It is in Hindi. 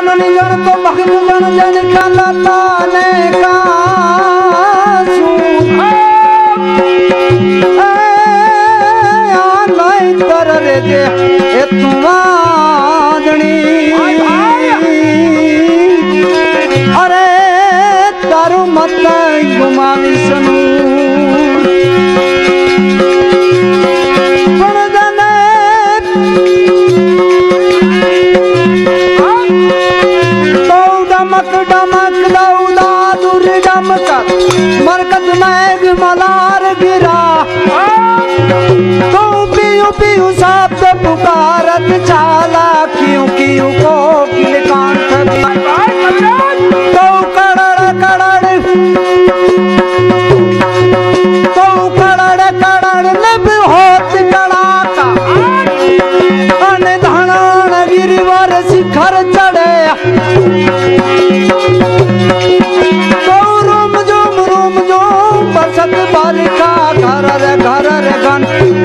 કાનની જણ તો ભક્ત જણ જણ તાને કાસુ. અરે તારું મત ગુમાવીશ डमक दौदा दूर मरकत मैग मलार गिरा। तू पियू पियू शब्द पुकारत चाला। क्यों क्यों को किल तो कड़ड़ कड़ड़। तो कड़ड़ कड़ड़ नब होत कड़ाका अन गिरवर शिखर चढ़े। घर रे घर रे गन।